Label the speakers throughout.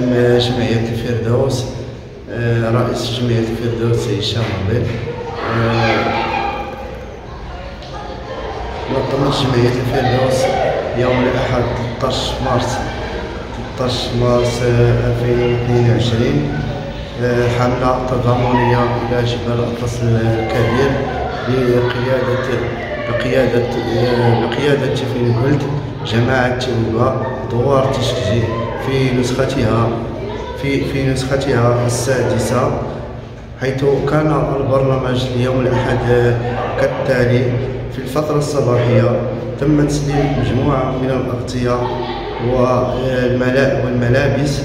Speaker 1: باسم جمعية الفردوس. آه، رئيس جمعية الفردوس هشام عبيد نظمت جمعية الفردوس يوم الأحد 13 مارس 13 مارس آه، 2022 آه، حملة تضامنية إلى جبل الأطلس الكبير بقيادة بقيادة آه، بقيادة فين قلت جماعة توبة دوار تشكجي في نسختها في في نسختها السادسة حيث كان البرنامج اليوم الأحد كالتالي في الفترة الصباحية. تم تسليم مجموعة من الأغطية والملا- والملابس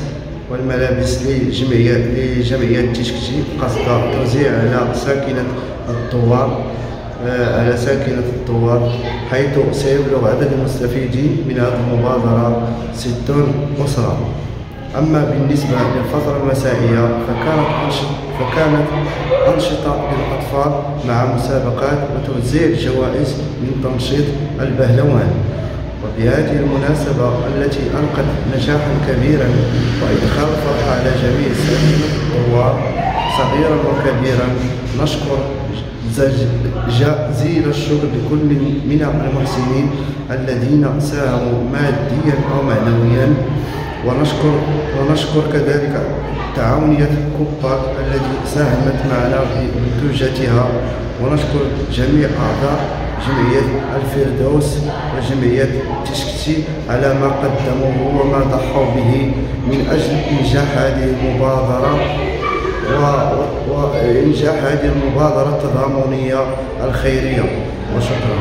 Speaker 1: والملابس لجمعية لجمعية تشكتي قصد توزيع على ساكنة الدوار على ساكنة الدوار حيث سيبلغ عدد المستفيدين من هذه المبادرة 60 أسرة. أما بالنسبة للفترة المسائية فكانت فكانت أنشطة للأطفال مع مسابقات وتوزيع جوائز من تنشيط البهلوان. وبهذه المناسبة التي ألقت نجاحا كبيرا وإدخال فرحة على جميع ساكنة الثوار صغيرا وكبيرا نشكر جزيل الشكر لكل من المحسنين الذين ساهموا ماديا أو معنويا. ونشكر ونشكر كذلك تعاونية كوباك التي ساهمت معنا في منتوجاتها. ونشكر جميع أعضاء جمعية الفردوس وجمعية تشكتي على ما قدموه وما ضحوا به من أجل إنجاح هذه المبادرة. وإنجاح هذه المبادرة التضامنية الخيرية. وشكرا.